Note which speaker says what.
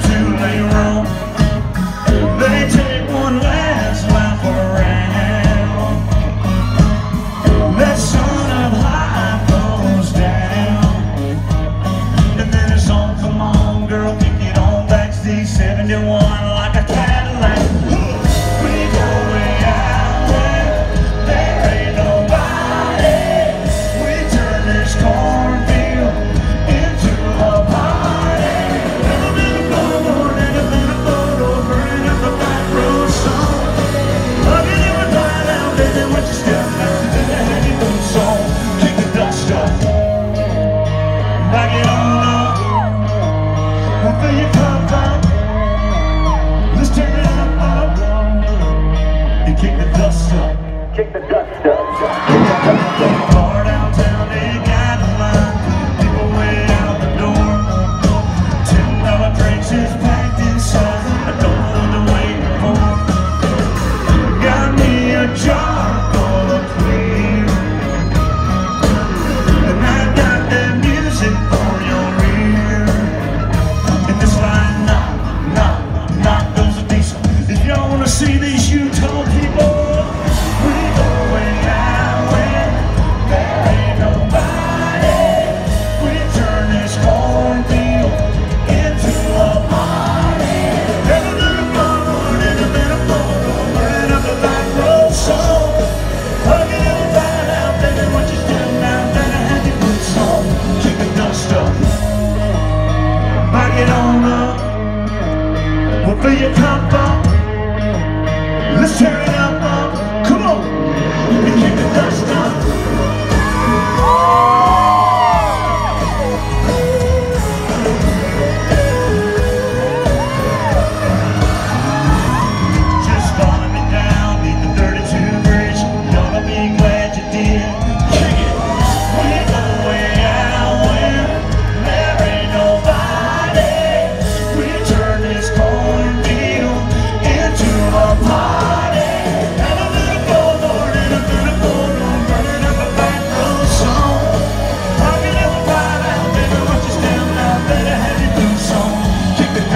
Speaker 1: coming
Speaker 2: to the. Kick the dust up.
Speaker 1: The downtown, they got line. Way out the door. Ten dollar drinks is packed inside. I don't. Got me a jar full of. And I got that music for your. And this line, knock, knock, knock. If y'all wanna see these We'll your up. Let's tear it